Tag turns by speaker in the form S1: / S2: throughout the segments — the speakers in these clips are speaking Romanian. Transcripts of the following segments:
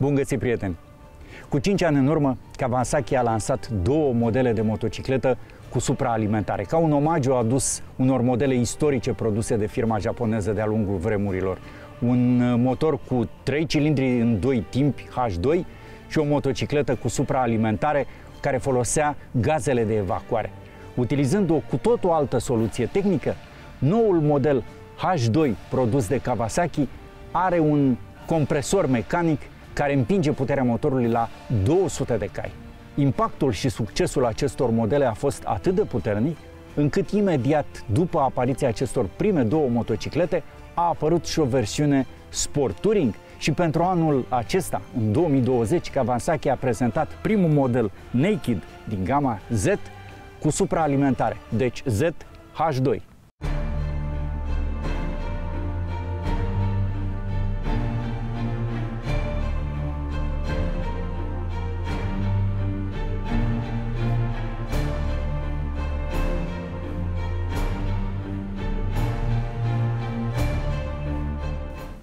S1: Bun găsit, prieteni! Cu 5 ani în urmă, Kawasaki a lansat două modele de motocicletă cu supraalimentare, ca un omagiu adus unor modele istorice produse de firma japoneză de-a lungul vremurilor. Un uh, motor cu 3 cilindri în 2 timpi H2 și o motocicletă cu supraalimentare care folosea gazele de evacuare. Utilizând o cu tot o altă soluție tehnică, noul model H2 produs de Kawasaki are un compresor mecanic care împinge puterea motorului la 200 de cai. Impactul și succesul acestor modele a fost atât de puternic încât imediat după apariția acestor prime două motociclete a apărut și o versiune Sport Touring și pentru anul acesta, în 2020, Kawasaki a prezentat primul model Naked din gama Z cu supraalimentare, deci Z H2.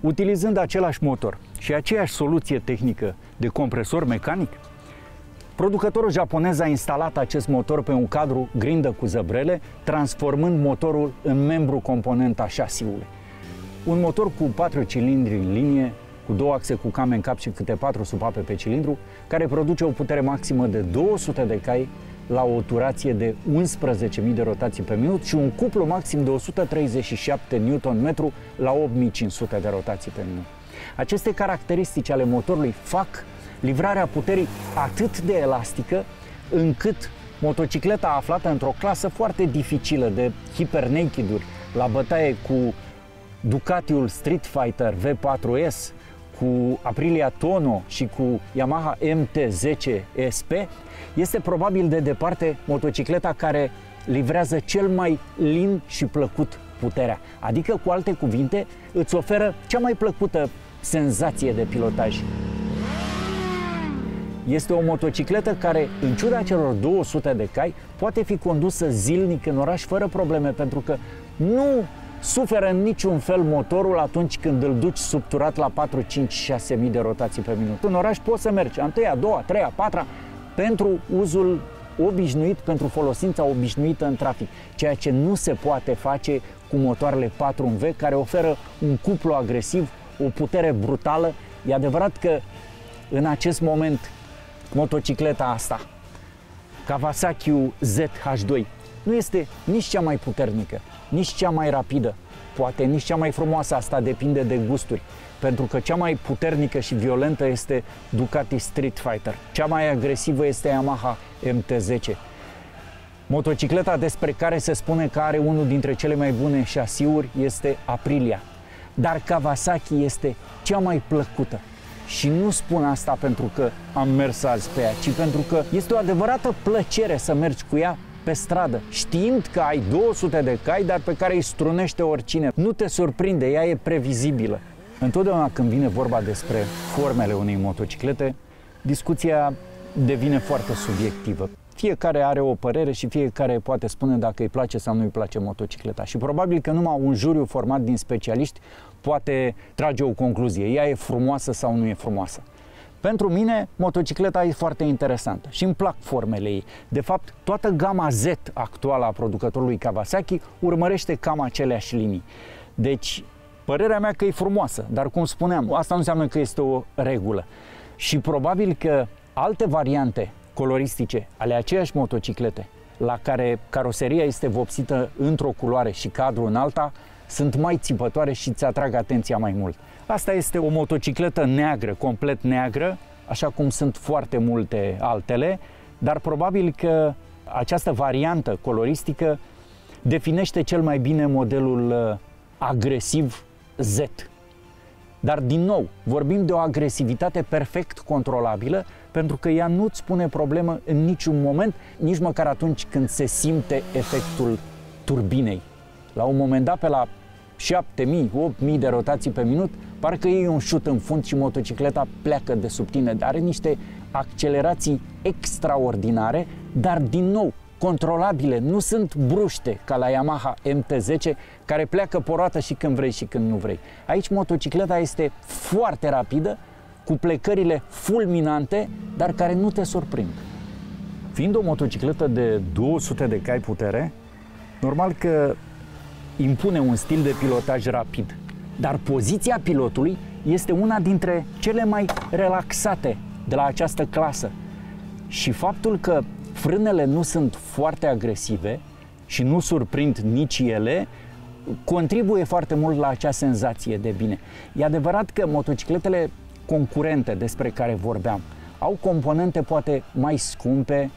S1: Utilizând același motor și aceeași soluție tehnică de compresor mecanic, producătorul japonez a instalat acest motor pe un cadru grindă cu zăbrele, transformând motorul în membru component a șasiului. Un motor cu patru cilindri în linie, cu două axe cu came în cap și câte patru supape pe cilindru, care produce o putere maximă de 200 de cai la o turație de 11.000 de rotații pe minut și un cuplu maxim de 137 Nm la 8.500 de rotații pe minut. Aceste caracteristici ale motorului fac livrarea puterii atât de elastică încât motocicleta aflată într-o clasă foarte dificilă de hyper-naked-uri la bătaie cu Ducatiul Street Fighter V4S, cu Aprilia Tono și cu Yamaha MT-10 SP, este probabil de departe motocicleta care livrează cel mai lin și plăcut puterea. Adică, cu alte cuvinte, îți oferă cea mai plăcută senzație de pilotaj. Este o motocicletă care, în ciuda celor 200 de cai, poate fi condusă zilnic în oraș fără probleme, pentru că nu suferă în niciun fel motorul atunci când îl duci subturat la 4, 5, 6 mii de rotații pe minut. În oraș poți să mergi a întâia, a doua, a treia, a patra, pentru uzul obișnuit, pentru folosința obișnuită în trafic, ceea ce nu se poate face cu motoarele 4V care oferă un cuplu agresiv, o putere brutală. E adevărat că în acest moment motocicleta asta, Kawasaki ZH2, nu este nici cea mai puternică, nici cea mai rapidă, poate nici cea mai frumoasă, asta depinde de gusturi. Pentru că cea mai puternică și violentă este Ducati Street Fighter. Cea mai agresivă este Yamaha MT-10. Motocicleta despre care se spune că are unul dintre cele mai bune șasiuri este Aprilia. Dar Kawasaki este cea mai plăcută. Și nu spun asta pentru că am mers azi pe ea, ci pentru că este o adevărată plăcere să mergi cu ea pe stradă, știind că ai 200 de cai, dar pe care îi strunește oricine. Nu te surprinde, ea e previzibilă. Întotdeauna când vine vorba despre formele unei motociclete, discuția devine foarte subiectivă. Fiecare are o părere și fiecare poate spune dacă îi place sau nu îi place motocicleta. Și probabil că numai un juriu format din specialiști poate trage o concluzie. Ea e frumoasă sau nu e frumoasă. Pentru mine, motocicleta e foarte interesantă și îmi plac formele ei. De fapt, toată gama Z actuală a producătorului Kawasaki urmărește cam aceleași linii. Deci, părerea mea că e frumoasă, dar cum spuneam, asta nu înseamnă că este o regulă. Și probabil că alte variante coloristice ale aceeași motociclete, la care caroseria este vopsită într-o culoare și cadru în alta, sunt mai țipătoare și îți atrag atenția mai mult. Asta este o motocicletă neagră, complet neagră, așa cum sunt foarte multe altele, dar probabil că această variantă coloristică definește cel mai bine modelul uh, agresiv Z. Dar, din nou, vorbim de o agresivitate perfect controlabilă, pentru că ea nu-ți pune problemă în niciun moment, nici măcar atunci când se simte efectul turbinei. La un moment dat, pe la 7000, 8000 de rotații pe minut, parcă iei un șut în fund și motocicleta pleacă de sub tine. Are niște accelerații extraordinare, dar din nou controlabile, nu sunt bruște ca la Yamaha MT-10 care pleacă porată și când vrei și când nu vrei. Aici motocicleta este foarte rapidă, cu plecările fulminante, dar care nu te surprind. Fiind o motocicletă de 200 de cai putere, normal că impune un stil de pilotaj rapid. Dar poziția pilotului este una dintre cele mai relaxate de la această clasă. Și faptul că frânele nu sunt foarte agresive și nu surprind nici ele, contribuie foarte mult la acea senzație de bine. E adevărat că motocicletele concurente despre care vorbeam au componente poate mai scumpe,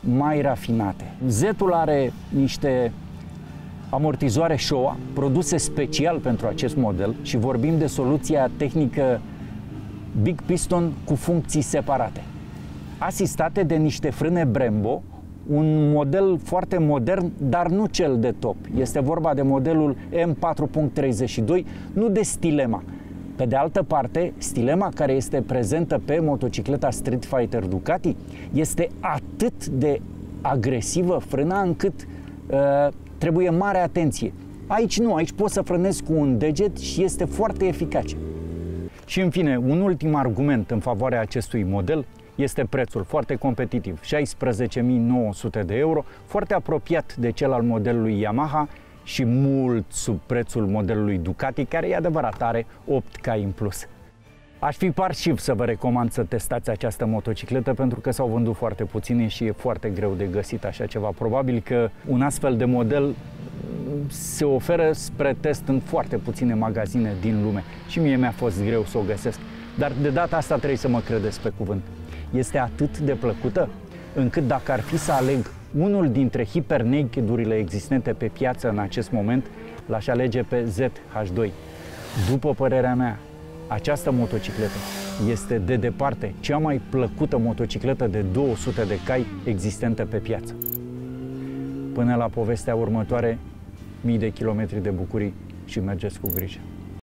S1: mai rafinate. Zetul are niște amortizoare Showa produse special pentru acest model și vorbim de soluția tehnică Big Piston cu funcții separate, asistate de niște frâne Brembo, un model foarte modern, dar nu cel de top. Este vorba de modelul M4.32, nu de Stilema. Pe de altă parte, Stilema care este prezentă pe motocicleta Street Fighter Ducati este atât de agresivă frâna încât uh, trebuie mare atenție. Aici nu, aici poți să frânezi cu un deget și este foarte eficace. Și în fine, un ultim argument în favoarea acestui model este prețul foarte competitiv, 16.900 de euro, foarte apropiat de cel al modelului Yamaha și mult sub prețul modelului Ducati, care e adevărat are 8 cai în plus. Aș fi parșiv să vă recomand să testați această motocicletă pentru că s-au vândut foarte puține și e foarte greu de găsit așa ceva. Probabil că un astfel de model se oferă spre test în foarte puține magazine din lume și mie mi-a fost greu să o găsesc. Dar de data asta trebuie să mă credeți pe cuvânt. Este atât de plăcută încât dacă ar fi să aleg unul dintre hipernakedurile existente pe piață în acest moment, l-aș alege pe ZH2. După părerea mea, această motocicletă este de departe cea mai plăcută motocicletă de 200 de cai existentă pe piață. Până la povestea următoare, mii de kilometri de bucurii și mergeți cu grijă.